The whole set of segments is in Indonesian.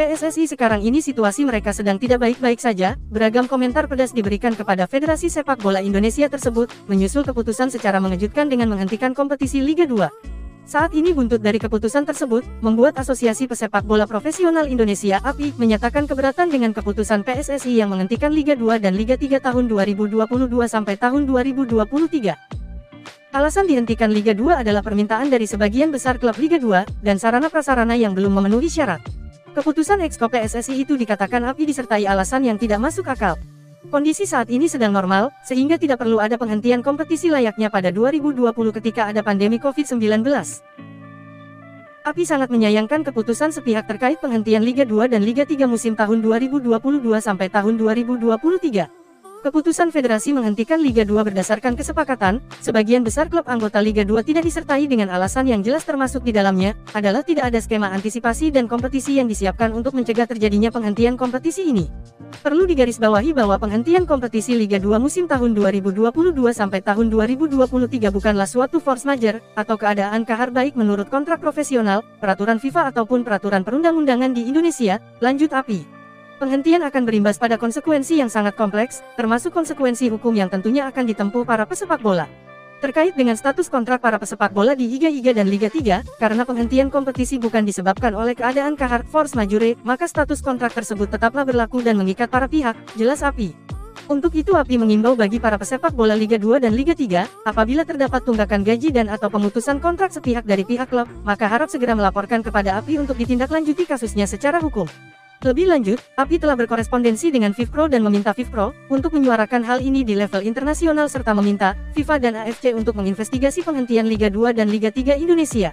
PSSI sekarang ini situasi mereka sedang tidak baik-baik saja, beragam komentar pedas diberikan kepada Federasi Sepak Bola Indonesia tersebut, menyusul keputusan secara mengejutkan dengan menghentikan kompetisi Liga 2. Saat ini buntut dari keputusan tersebut, membuat Asosiasi Pesepak Bola Profesional Indonesia API menyatakan keberatan dengan keputusan PSSI yang menghentikan Liga 2 dan Liga 3 tahun 2022 sampai tahun 2023. Alasan dihentikan Liga 2 adalah permintaan dari sebagian besar klub Liga 2 dan sarana prasarana yang belum memenuhi syarat. Keputusan Exco PSSI itu dikatakan api disertai alasan yang tidak masuk akal. Kondisi saat ini sedang normal, sehingga tidak perlu ada penghentian kompetisi layaknya pada 2020 ketika ada pandemi COVID-19. API sangat menyayangkan keputusan sepihak terkait penghentian Liga 2 dan Liga 3 musim tahun 2022 sampai tahun 2023. Keputusan federasi menghentikan Liga 2 berdasarkan kesepakatan, sebagian besar klub anggota Liga 2 tidak disertai dengan alasan yang jelas termasuk di dalamnya, adalah tidak ada skema antisipasi dan kompetisi yang disiapkan untuk mencegah terjadinya penghentian kompetisi ini. Perlu digarisbawahi bahwa penghentian kompetisi Liga 2 musim tahun 2022 sampai tahun 2023 bukanlah suatu force majeure, atau keadaan kahar baik menurut kontrak profesional, peraturan FIFA ataupun peraturan perundang-undangan di Indonesia, lanjut API. Penghentian akan berimbas pada konsekuensi yang sangat kompleks, termasuk konsekuensi hukum yang tentunya akan ditempuh para pesepak bola. Terkait dengan status kontrak para pesepak bola di Liga 3 dan Liga 3, karena penghentian kompetisi bukan disebabkan oleh keadaan kahar force majeure, maka status kontrak tersebut tetaplah berlaku dan mengikat para pihak, jelas API. Untuk itu API mengimbau bagi para pesepak bola Liga 2 dan Liga 3, apabila terdapat tunggakan gaji dan atau pemutusan kontrak sepihak dari pihak klub, maka harap segera melaporkan kepada API untuk ditindaklanjuti kasusnya secara hukum. Lebih lanjut, API telah berkorespondensi dengan FIFPro dan meminta FIFPro untuk menyuarakan hal ini di level internasional serta meminta FIFA dan AFC untuk menginvestigasi penghentian Liga 2 dan Liga 3 Indonesia.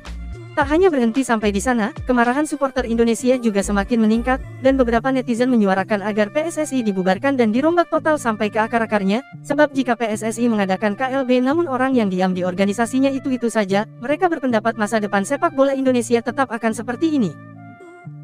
Tak hanya berhenti sampai di sana, kemarahan supporter Indonesia juga semakin meningkat, dan beberapa netizen menyuarakan agar PSSI dibubarkan dan dirombak total sampai ke akar-akarnya, sebab jika PSSI mengadakan KLB namun orang yang diam di organisasinya itu-itu saja, mereka berpendapat masa depan sepak bola Indonesia tetap akan seperti ini.